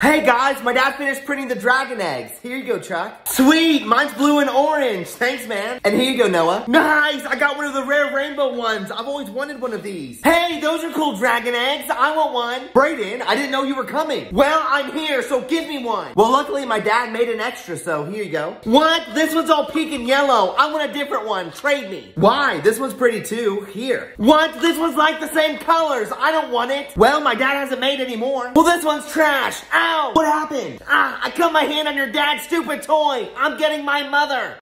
Hey guys, my dad finished printing the dragon eggs. Here you go, Chuck. Sweet, mine's blue and orange. Thanks, man. And here you go, Noah. Nice, I got one of the rare rainbow ones. I've always wanted one of these. Hey, those are cool dragon eggs. I want one. Brayden, I didn't know you were coming. Well, I'm here, so give me one. Well, luckily my dad made an extra, so here you go. What? This one's all pink and yellow. I want a different one. Trade me. Why? This one's pretty too. Here. What? This one's like the same colors. I don't want it. Well, my dad hasn't made any more. Well, this one's trash. Ah, Ow! What happened? Ah, I cut my hand on your dad's stupid toy. I'm getting my mother.